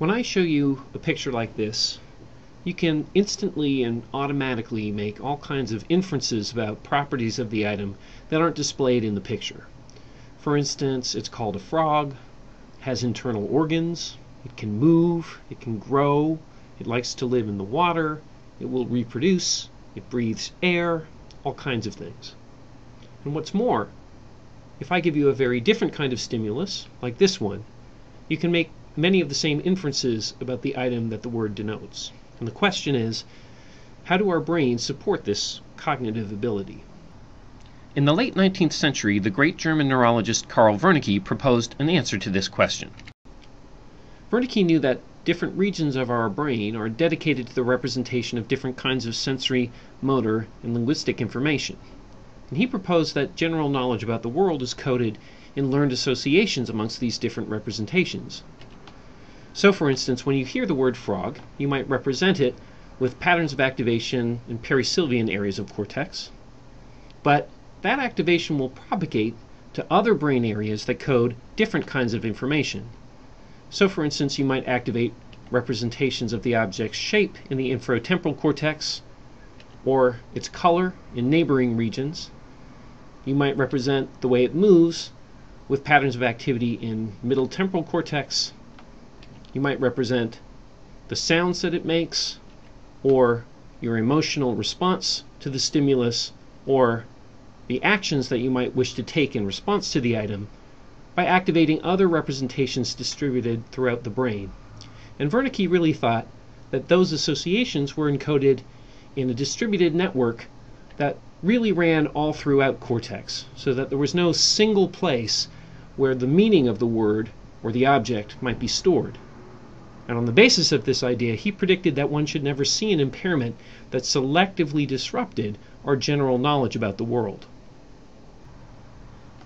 When I show you a picture like this, you can instantly and automatically make all kinds of inferences about properties of the item that aren't displayed in the picture. For instance, it's called a frog, has internal organs, it can move, it can grow, it likes to live in the water, it will reproduce, it breathes air, all kinds of things. And what's more, if I give you a very different kind of stimulus, like this one, you can make many of the same inferences about the item that the word denotes. And the question is, how do our brains support this cognitive ability? In the late 19th century, the great German neurologist Karl Wernicke proposed an answer to this question. Wernicke knew that different regions of our brain are dedicated to the representation of different kinds of sensory, motor, and linguistic information. And he proposed that general knowledge about the world is coded in learned associations amongst these different representations. So, for instance, when you hear the word frog, you might represent it with patterns of activation in perisylvian areas of cortex. But that activation will propagate to other brain areas that code different kinds of information. So, for instance, you might activate representations of the object's shape in the inferotemporal cortex or its color in neighboring regions you might represent the way it moves with patterns of activity in middle temporal cortex. You might represent the sounds that it makes, or your emotional response to the stimulus, or the actions that you might wish to take in response to the item by activating other representations distributed throughout the brain. And Wernicke really thought that those associations were encoded in a distributed network that really ran all throughout cortex, so that there was no single place where the meaning of the word or the object might be stored. And on the basis of this idea, he predicted that one should never see an impairment that selectively disrupted our general knowledge about the world.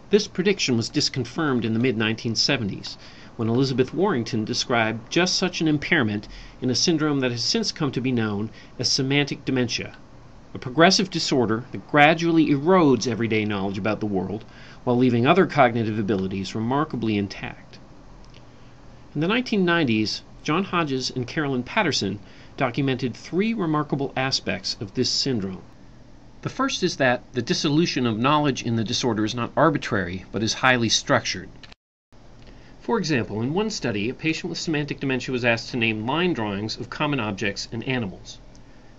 This prediction was disconfirmed in the mid 1970s when Elizabeth Warrington described just such an impairment in a syndrome that has since come to be known as semantic dementia a progressive disorder that gradually erodes everyday knowledge about the world while leaving other cognitive abilities remarkably intact. In the 1990s, John Hodges and Karalyn Patterson documented three remarkable aspects of this syndrome. The first is that the dissolution of knowledge in the disorder is not arbitrary, but is highly structured. For example, in one study, a patient with semantic dementia was asked to name line drawings of common objects and animals.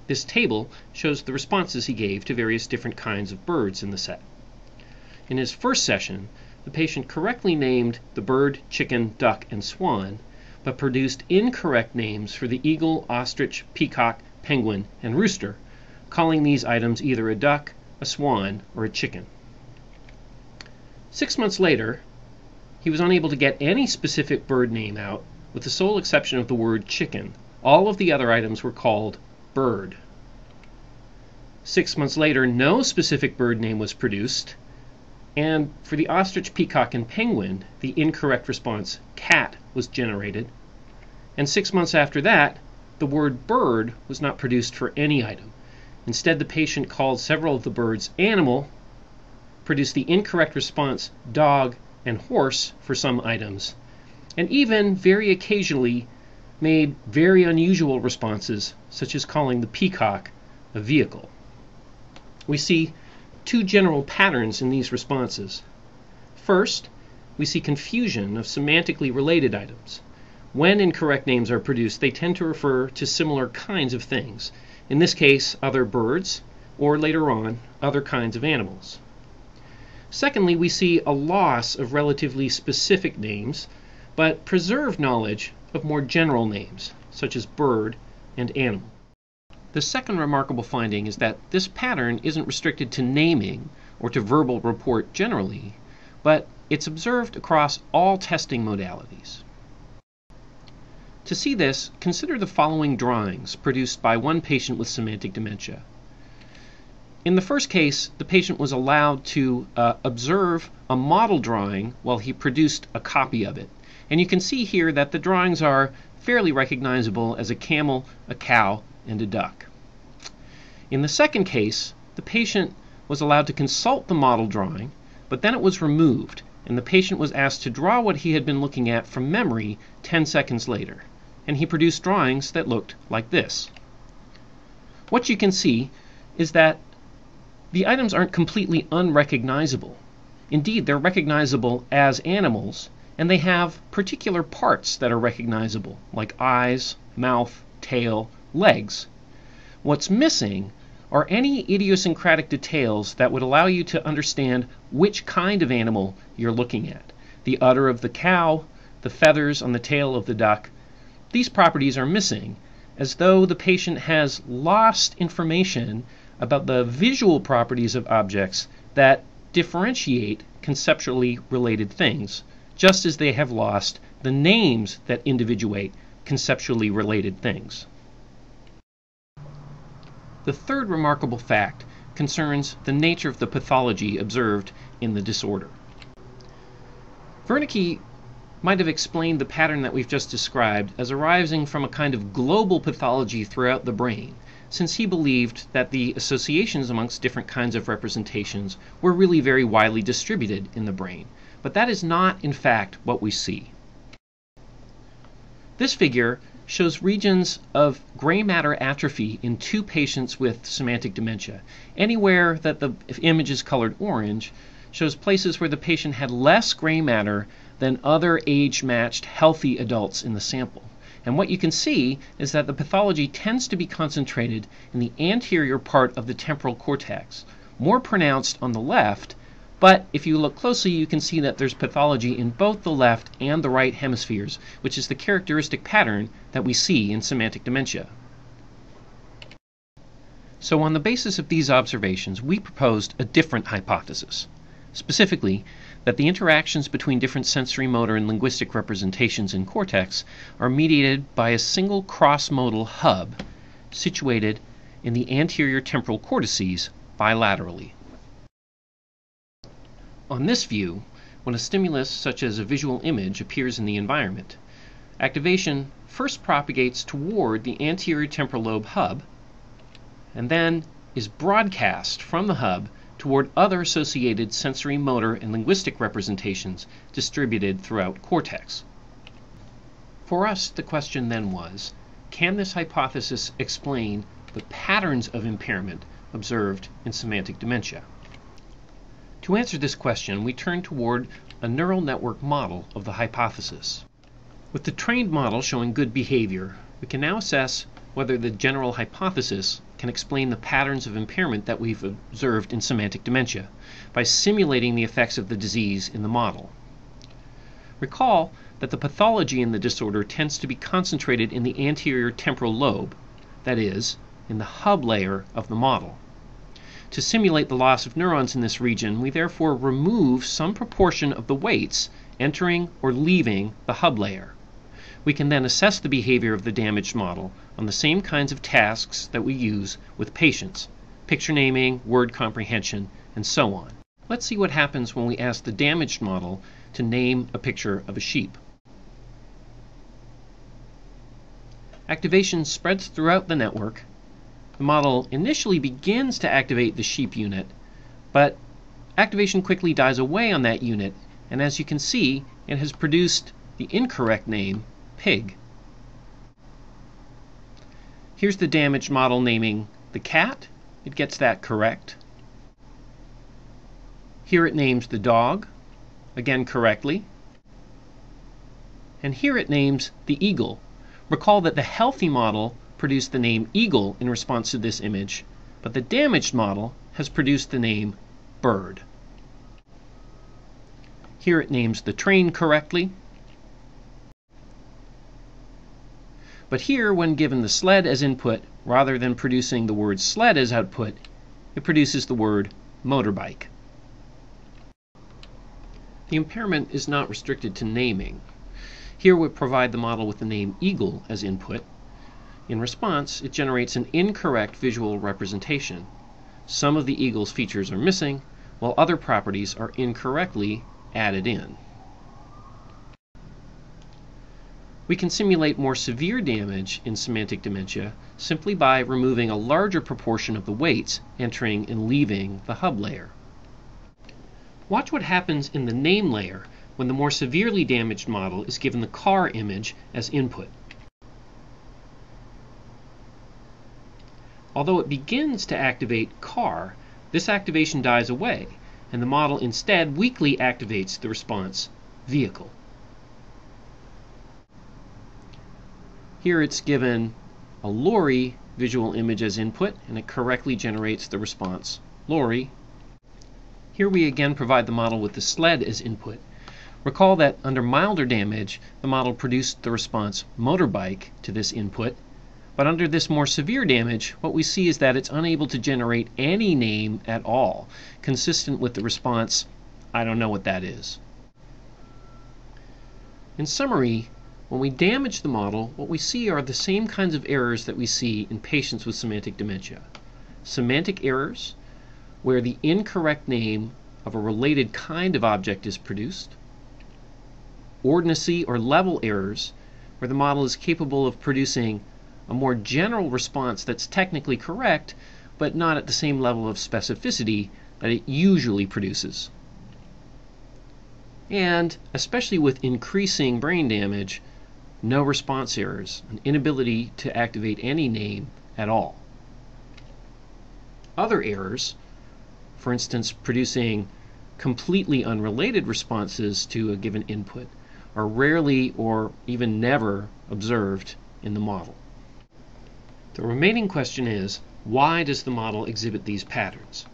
This table shows the responses he gave to various different kinds of birds in the set. In his first session, the patient correctly named the bird, chicken, duck, and swan, but produced incorrect names for the eagle, ostrich, peacock, penguin, and rooster, calling these items either a duck, a swan, or a chicken. Six months later, he was unable to get any specific bird name out, with the sole exception of the word chicken. All of the other items were called bird. Six months later, no specific bird name was produced, and for the ostrich, peacock, and penguin, the incorrect response cat was generated. And six months after that, the word bird was not produced for any item. Instead, the patient called several of the birds animal, produced the incorrect response dog and horse for some items, and even very occasionally made very unusual responses, such as calling the peacock a vehicle. We see two general patterns in these responses. First, we see confusion of semantically related items. When incorrect names are produced, they tend to refer to similar kinds of things. In this case, other birds, or later on, other kinds of animals. Secondly, we see a loss of relatively specific names, but preserved knowledge of more general names, such as bird and animal. The second remarkable finding is that this pattern isn't restricted to naming or to verbal report generally, but it's observed across all testing modalities. To see this, consider the following drawings produced by one patient with semantic dementia. In the first case, the patient was allowed to uh, observe a model drawing while he produced a copy of it. And you can see here that the drawings are fairly recognizable as a camel, a cow, and a duck. In the second case, the patient was allowed to consult the model drawing, but then it was removed, and the patient was asked to draw what he had been looking at from memory 10 seconds later. and he produced drawings that looked like this. What you can see is that the items aren't completely unrecognizable. Indeed, they're recognizable as animals, and they have particular parts that are recognizable, like eyes, mouth, tail, legs. What's missing are any idiosyncratic details that would allow you to understand which kind of animal you're looking at. The udder of the cow, the feathers on the tail of the duck, these properties are missing, as though the patient has lost information about the visual properties of objects that differentiate conceptually related things, just as they have lost the names that individuate conceptually related things. The third remarkable fact concerns the nature of the pathology observed in the disorder. Wernicke might have explained the pattern that we've just described as arising from a kind of global pathology throughout the brain, since he believed that the associations amongst different kinds of representations were really very widely distributed in the brain. But that is not, in fact, what we see. This figure shows regions of gray matter atrophy in two patients with semantic dementia. Anywhere that the image is colored orange shows places where the patient had less gray matter than other age matched healthy adults in the sample. And what you can see is that the pathology tends to be concentrated in the anterior part of the temporal cortex, more pronounced on the left, but if you look closely, you can see that there's pathology in both the left and the right hemispheres, which is the characteristic pattern that we see in semantic dementia. So, on the basis of these observations, we proposed a different hypothesis. Specifically, that the interactions between different sensory motor and linguistic representations in cortex are mediated by a single cross-modal hub situated in the anterior temporal cortices bilaterally. On this view, when a stimulus such as a visual image appears in the environment, activation first propagates toward the anterior temporal lobe hub and then is broadcast from the hub toward other associated sensory motor and linguistic representations distributed throughout cortex. For us, the question then was can this hypothesis explain the patterns of impairment observed in semantic dementia? To answer this question, we turn toward a neural network model of the hypothesis. With the trained model showing good behavior, we can now assess whether the general hypothesis can explain the patterns of impairment that we've observed in semantic dementia by simulating the effects of the disease in the model. Recall that the pathology in the disorder tends to be concentrated in the anterior temporal lobe, that is, in the hub layer of the model. To simulate the loss of neurons in this region, we therefore remove some proportion of the weights entering or leaving the hub layer. We can then assess the behavior of the damaged model on the same kinds of tasks that we use with patients picture naming, word comprehension, and so on. Let's see what happens when we ask the damaged model to name a picture of a sheep. Activation spreads throughout the network. The model initially begins to activate the sheep unit, but activation quickly dies away on that unit, and as you can see, it has produced the incorrect name pig. Here's the damaged model naming the cat. It gets that correct. Here it names the dog, again correctly. And here it names the eagle. Recall that the healthy model produced the name eagle in response to this image, but the damaged model has produced the name bird. Here it names the train correctly, But here, when given the sled as input, rather than producing the word sled as output, it produces the word motorbike. The impairment is not restricted to naming. Here we provide the model with the name eagle as input. In response, it generates an incorrect visual representation. Some of the eagle's features are missing, while other properties are incorrectly added in. We can simulate more severe damage in semantic dementia simply by removing a larger proportion of the weights entering and leaving the hub layer. Watch what happens in the name layer when the more severely damaged model is given the car image as input. Although it begins to activate car, this activation dies away, and the model instead weakly activates the response vehicle. Here it's given a lorry visual image as input, and it correctly generates the response lorry. Here we again provide the model with the sled as input. Recall that under milder damage, the model produced the response motorbike to this input, but under this more severe damage, what we see is that it's unable to generate any name at all, consistent with the response, I don't know what that is. In summary, when we damage the model, what we see are the same kinds of errors that we see in patients with semantic dementia. Semantic errors, where the incorrect name of a related kind of object is produced. Ordinacy or level errors, where the model is capable of producing a more general response that's technically correct, but not at the same level of specificity that it usually produces. And, especially with increasing brain damage, no response errors, an inability to activate any name at all. Other errors, for instance, producing completely unrelated responses to a given input, are rarely or even never observed in the model. The remaining question is, why does the model exhibit these patterns?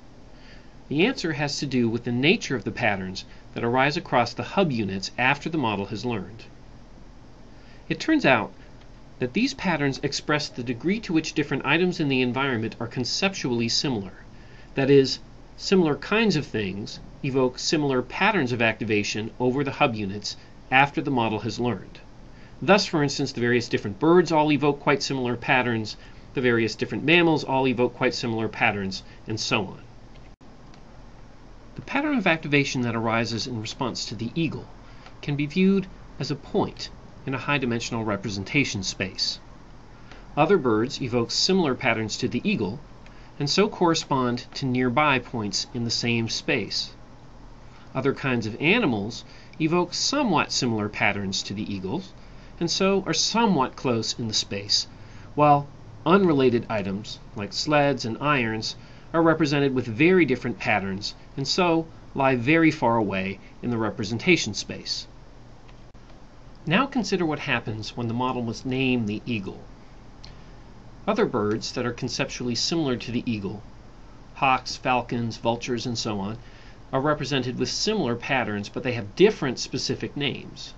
The answer has to do with the nature of the patterns that arise across the hub units after the model has learned. It turns out that these patterns express the degree to which different items in the environment are conceptually similar. That is, similar kinds of things evoke similar patterns of activation over the hub units after the model has learned. Thus, for instance, the various different birds all evoke quite similar patterns, the various different mammals all evoke quite similar patterns, and so on. The pattern of activation that arises in response to the eagle can be viewed as a point in a high dimensional representation space. Other birds evoke similar patterns to the eagle, and so correspond to nearby points in the same space. Other kinds of animals evoke somewhat similar patterns to the eagles, and so are somewhat close in the space, while unrelated items, like sleds and irons, are represented with very different patterns, and so lie very far away in the representation space. Now consider what happens when the model must name the eagle. Other birds that are conceptually similar to the eagle, hawks, falcons, vultures, and so on, are represented with similar patterns, but they have different specific names.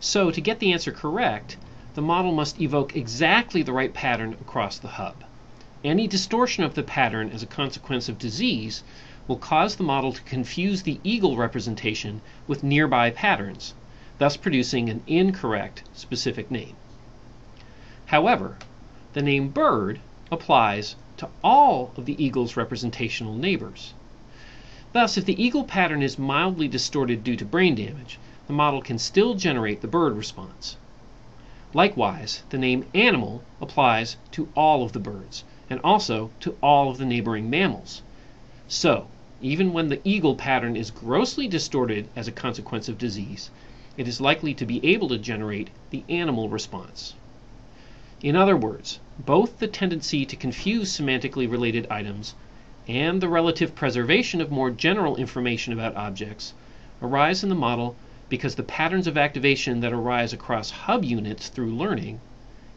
So to get the answer correct, the model must evoke exactly the right pattern across the hub. Any distortion of the pattern as a consequence of disease will cause the model to confuse the eagle representation with nearby patterns, thus producing an incorrect specific name. However, the name bird applies to all of the eagle's representational neighbors. Thus, if the eagle pattern is mildly distorted due to brain damage, the model can still generate the bird response. Likewise, the name animal applies to all of the birds, and also to all of the neighboring mammals. So, even when the eagle pattern is grossly distorted as a consequence of disease, it is likely to be able to generate the animal response. In other words, both the tendency to confuse semantically related items and the relative preservation of more general information about objects arise in the model because the patterns of activation that arise across hub units through learning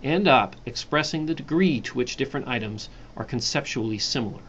end up expressing the degree to which different items are conceptually similar.